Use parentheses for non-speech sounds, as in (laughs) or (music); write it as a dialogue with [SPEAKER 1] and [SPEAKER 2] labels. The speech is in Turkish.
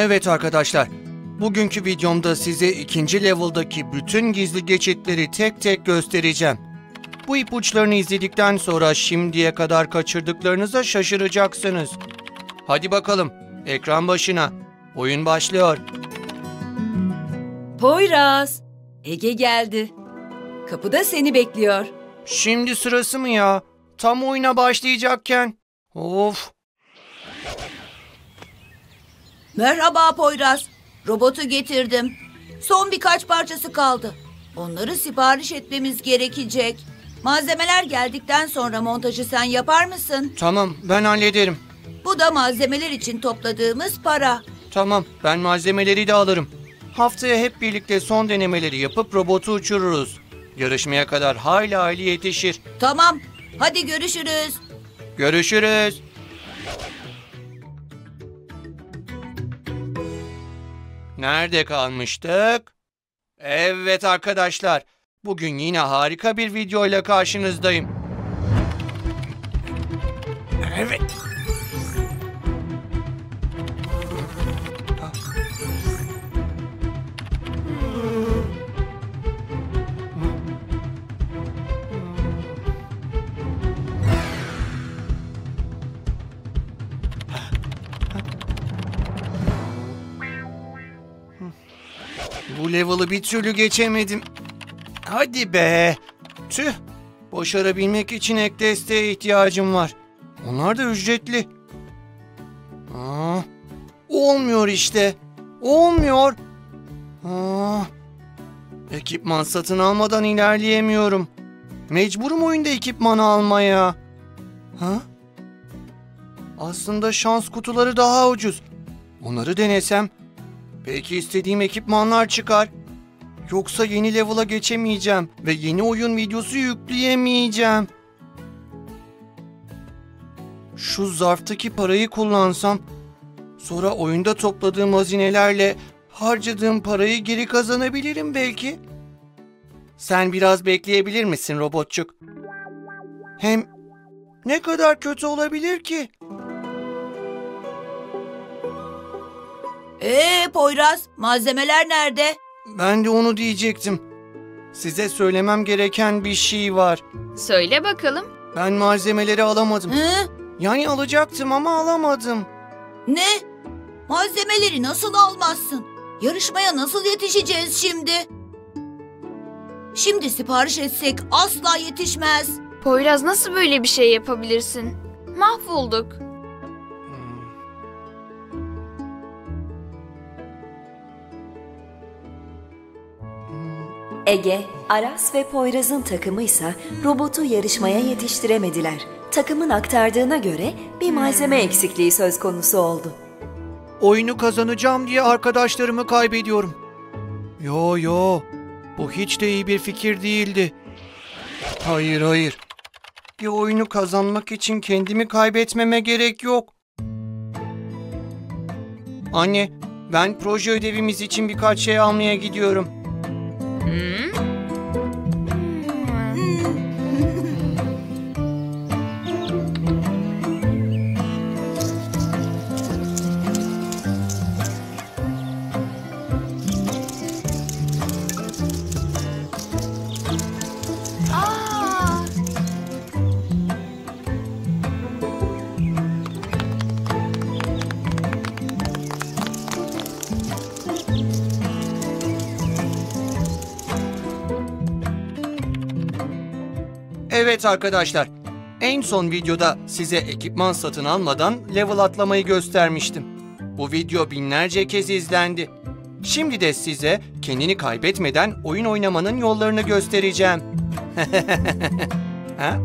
[SPEAKER 1] Evet arkadaşlar, bugünkü videomda size ikinci level'daki bütün gizli geçitleri tek tek göstereceğim. Bu ipuçlarını izledikten sonra şimdiye kadar kaçırdıklarınıza şaşıracaksınız. Hadi bakalım, ekran başına. Oyun başlıyor.
[SPEAKER 2] Poyraz, Ege geldi. Kapıda seni bekliyor.
[SPEAKER 1] Şimdi sırası mı ya? Tam oyuna başlayacakken. Of,
[SPEAKER 3] Merhaba Poyraz. Robotu getirdim. Son birkaç parçası kaldı. Onları sipariş etmemiz gerekecek. Malzemeler geldikten sonra montajı sen yapar mısın?
[SPEAKER 1] tamam ben hallederim.
[SPEAKER 3] Bu da malzemeler için topladığımız para.
[SPEAKER 1] Tamam, ben malzemeleri de alırım. Haftaya hep birlikte son denemeleri yapıp robotu uçururuz. Yarışmaya kadar hayli hayli yetişir.
[SPEAKER 3] Tamam. Hadi görüşürüz.
[SPEAKER 1] Görüşürüz. Nerede kalmıştık? Evet arkadaşlar, bugün yine harika bir videoyla karşınızdayım. Evet. Bu level'ı bir türlü geçemedim. Hadi be. Tüh. Başarabilmek için ek desteğe ihtiyacım var. Onlar da ücretli. Aa, olmuyor işte. Olmuyor. Aa, ekipman satın almadan ilerleyemiyorum. Mecburum oyunda ekipmanı almaya. Ha? Aslında şans kutuları daha ucuz. Onları denesem Belki istediğim ekipmanlar çıkar. Yoksa yeni level'a geçemeyeceğim ve yeni oyun videosu yükleyemeyeceğim. Şu zarftaki parayı kullansam, sonra oyunda topladığım hazinelerle harcadığım parayı geri kazanabilirim belki. Sen biraz bekleyebilir misin robotçuk? Hem ne kadar kötü olabilir ki?
[SPEAKER 3] Ee Poyraz, malzemeler nerede?
[SPEAKER 1] Ben de onu diyecektim. Size söylemem gereken bir şey var.
[SPEAKER 4] Söyle bakalım.
[SPEAKER 1] Ben malzemeleri alamadım.
[SPEAKER 3] Hı?
[SPEAKER 1] Yani alacaktım ama alamadım.
[SPEAKER 3] Ne? Malzemeleri nasıl almazsın? Yarışmaya nasıl yetişeceğiz şimdi? Şimdi sipariş etsek asla yetişmez.
[SPEAKER 4] Poyraz nasıl böyle bir şey yapabilirsin? Mahvolduk.
[SPEAKER 5] Ege, Aras ve Poyraz'ın takımı ise robotu yarışmaya yetiştiremediler. Takımın aktardığına göre bir malzeme eksikliği söz konusu oldu.
[SPEAKER 1] Oyunu kazanacağım diye arkadaşlarımı kaybediyorum. Yo yo. Bu hiç de iyi bir fikir değildi. Hayır hayır. Bir oyunu kazanmak için kendimi kaybetmeme gerek yok. Anne, ben proje ödevimiz için birkaç şey almaya gidiyorum.
[SPEAKER 4] Aa,
[SPEAKER 1] Evet arkadaşlar. En son videoda size ekipman satın almadan level atlamayı göstermiştim. Bu video binlerce kez izlendi. Şimdi de size kendini kaybetmeden oyun oynamanın yollarını göstereceğim. (laughs) ha?